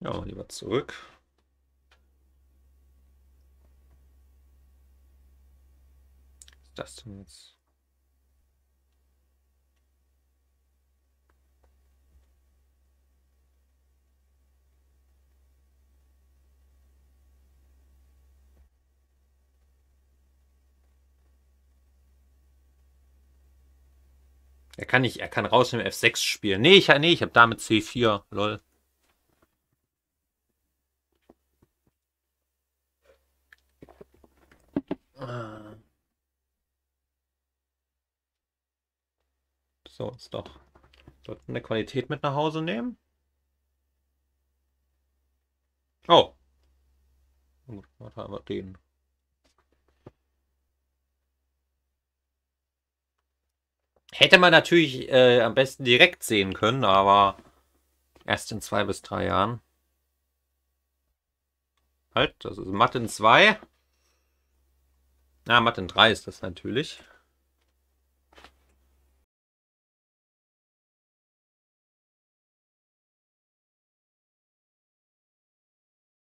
Ja, lieber zurück. Was ist das denn jetzt? Er kann nicht, er kann rausnehmen F6 spielen. Nee, ich, nee, ich habe damit C4, lol. So, ist doch. Sollten eine Qualität mit nach Hause nehmen. Oh. Gut, was haben wir den? Hätte man natürlich äh, am besten direkt sehen können, aber erst in zwei bis drei Jahren. Halt, das ist Matt in 2. Na, Matt in 3 ist das natürlich.